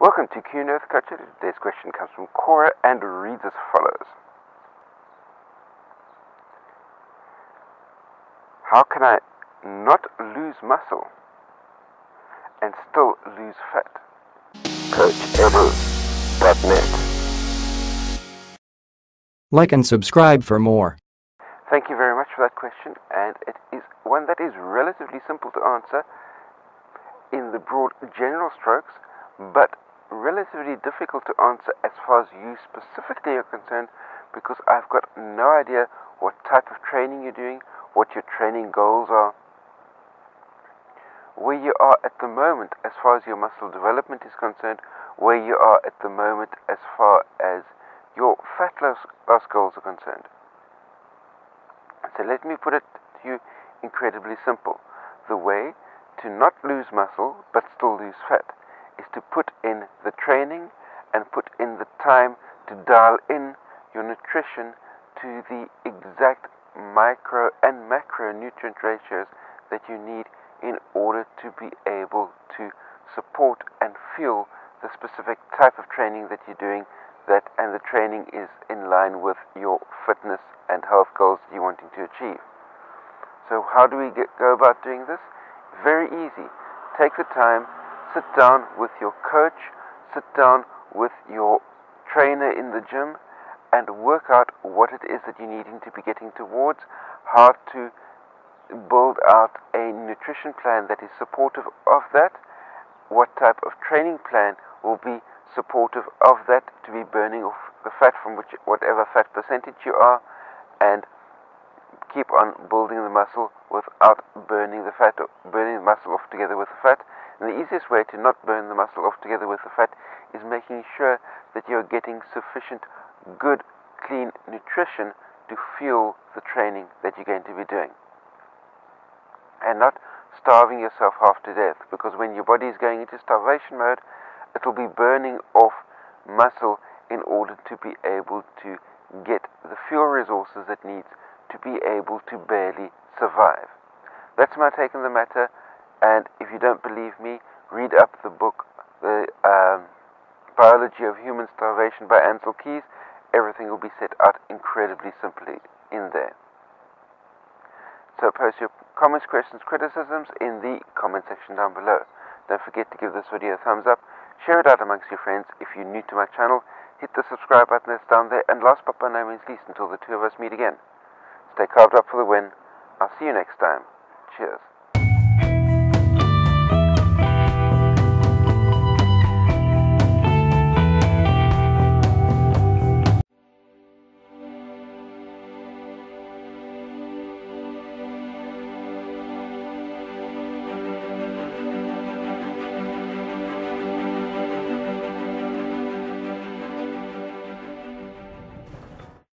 Welcome to Q Earth Culture. Today's question comes from Cora and reads as follows How can I not lose muscle and still lose fat? CoachEdu.net. Like and subscribe for more. Thank you very much for that question, and it is one that is relatively simple to answer in the broad general strokes, but relatively difficult to answer as far as you specifically are concerned because I've got no idea what type of training you're doing, what your training goals are, where you are at the moment as far as your muscle development is concerned, where you are at the moment as far as your fat loss, loss goals are concerned. So let me put it to you incredibly simple. The way to not lose muscle but still lose fat to put in the training and put in the time to dial in your nutrition to the exact micro and macronutrient ratios that you need in order to be able to support and fuel the specific type of training that you're doing that and the training is in line with your fitness and health goals you're wanting to achieve. So how do we get, go about doing this? Very easy. Take the time, sit down with your coach, sit down with your trainer in the gym and work out what it is that you're needing to be getting towards, how to build out a nutrition plan that is supportive of that, what type of training plan will be supportive of that to be burning off the fat from which whatever fat percentage you are and keep on building the muscle without burning the fat burning the muscle off together with the fat. And the easiest way to not burn the muscle off together with the fat is making sure that you're getting sufficient good clean nutrition to fuel the training that you're going to be doing. And not starving yourself half to death because when your body is going into starvation mode it will be burning off muscle in order to be able to get the fuel resources it needs to be able to barely survive. That's my take on the matter, and if you don't believe me, read up the book, The um, Biology of Human Starvation by Ancel Keys. Everything will be set out incredibly simply in there. So post your comments, questions, criticisms in the comment section down below. Don't forget to give this video a thumbs up Share it out amongst your friends. If you're new to my channel, hit the subscribe button that's down there. And last but by no means least, until the two of us meet again, stay carved up for the win. I'll see you next time. Cheers.